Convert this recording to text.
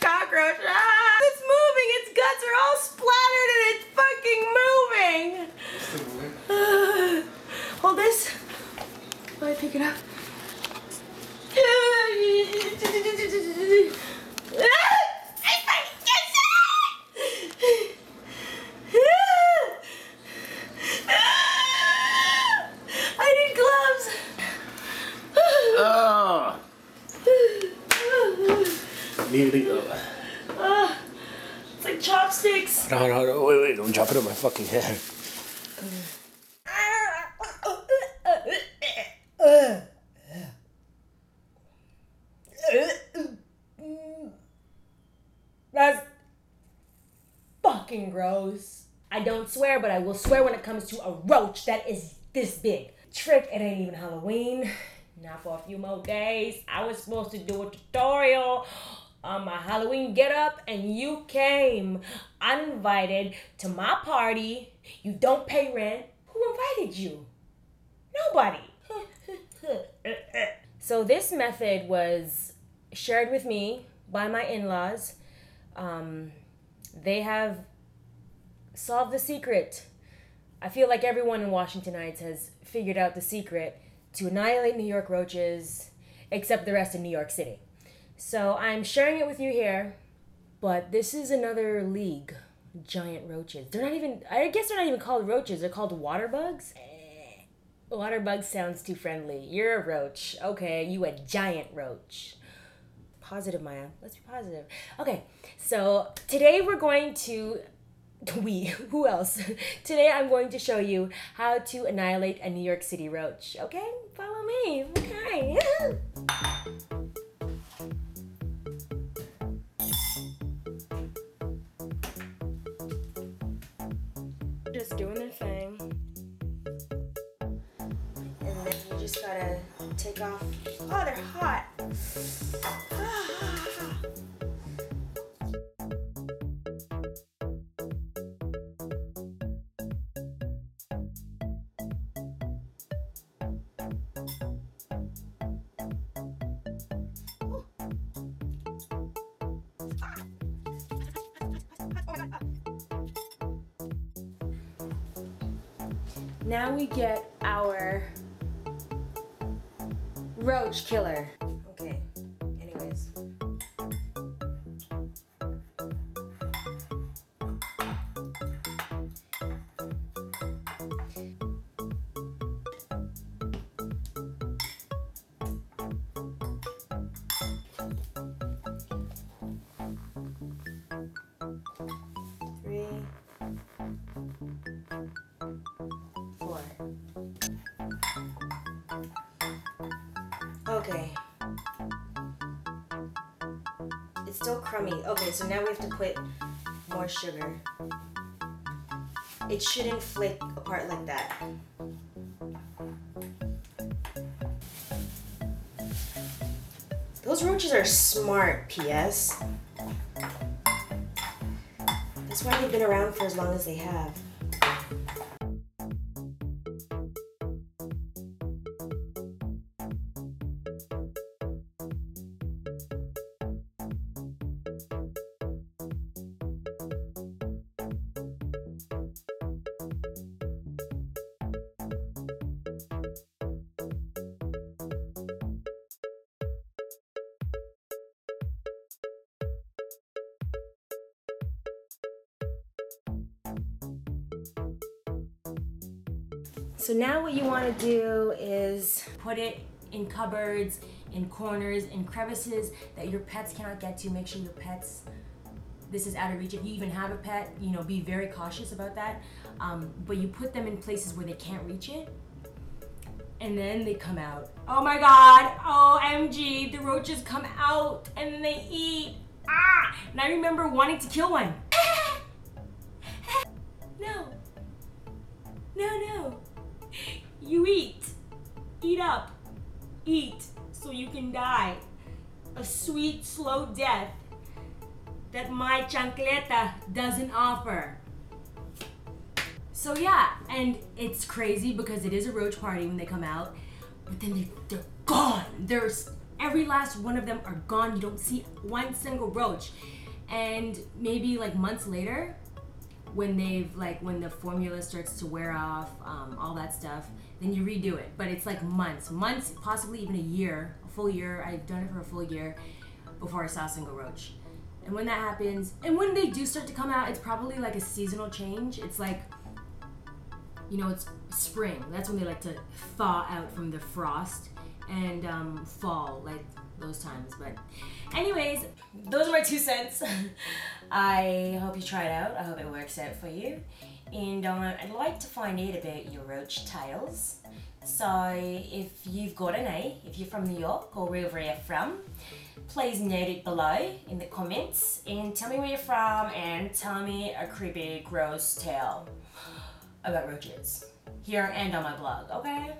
cockroach. Ah, it's moving. Its guts are all splattered and it's fucking moving. Ah, hold this. While I pick it up. Ah, I fucking can't see it. I need gloves. Oh, needed to go. Ah, it's chopsticks. No, no, no, wait, wait, don't drop it on my fucking head. That's fucking gross. I don't swear, but I will swear when it comes to a roach that is this big. Trick, it ain't even Halloween. Not for a few more days. I was supposed to do a tutorial on my Halloween get up, and you came uninvited to my party. You don't pay rent. Who invited you? Nobody. so, this method was shared with me by my in laws. Um, they have solved the secret. I feel like everyone in Washington Heights has figured out the secret to annihilate New York roaches, except the rest of New York City. So I'm sharing it with you here, but this is another league. Giant roaches. They're not even, I guess they're not even called roaches, they're called water bugs. Eh, Water bug sounds too friendly. You're a roach. Okay, you a giant roach. Positive, Maya. Let's be positive. Okay, so today we're going to we who else today i'm going to show you how to annihilate a new york city roach okay follow me okay just doing their thing. And then you just gotta take off. Oh they're hot ah. Now we get our roach killer. Okay, anyways. Okay. It's still crummy. Okay, so now we have to put more sugar. It shouldn't flake apart like that. Those roaches are smart, P.S. That's why they've been around for as long as they have. So now what you want to do is put it in cupboards, in corners, in crevices that your pets cannot get to. Make sure your pets, this is out of reach. If you even have a pet, you know, be very cautious about that. Um, but you put them in places where they can't reach it. And then they come out. Oh my god! Oh, OMG! The roaches come out and they eat. Ah! And I remember wanting to kill one. no. No, no. You eat. Eat up. Eat so you can die. A sweet, slow death that my chancleta doesn't offer. So yeah, and it's crazy because it is a roach party when they come out, but then they, they're gone. There's every last one of them are gone. You don't see one single roach. and maybe like months later, when they've like when the formula starts to wear off, um, all that stuff, then you redo it. But it's like months, months, possibly even a year, a full year. I've done it for a full year before I saw a single roach. And when that happens, and when they do start to come out, it's probably like a seasonal change. It's like, you know, it's spring. That's when they like to thaw out from the frost, and um, fall, like those times. But, anyways, those are my two cents. I hope you try it out. I hope it works out for you. And um, I'd like to find out about your roach tales. So, if you've got an A, if you're from New York or wherever you're from, please note it below in the comments and tell me where you're from and tell me a creepy, gross tale about roaches here and on my blog, okay?